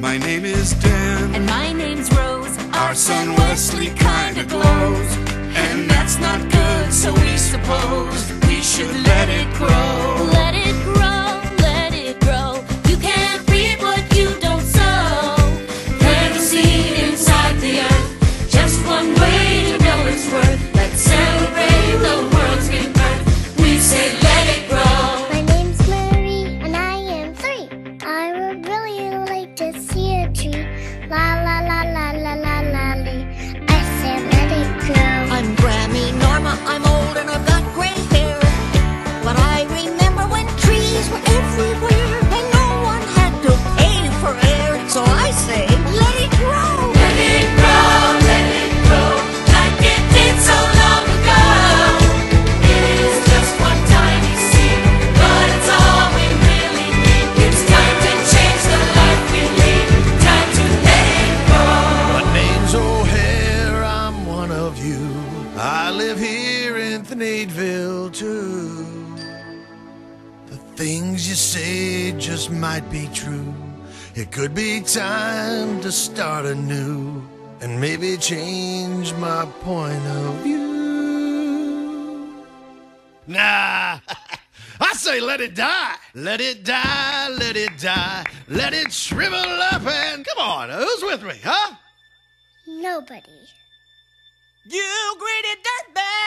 My name is Dan. And my name's Rose. Our son Wesley kinda glows. And that's not would really like to see a tree. La la la la la la here in Thneedville too. The things you say just might be true. It could be time to start anew and maybe change my point of view. Nah, I say let it die. Let it die, let it die. Let it shrivel up and come on, who's with me, huh? Nobody. You greedy dirtbag!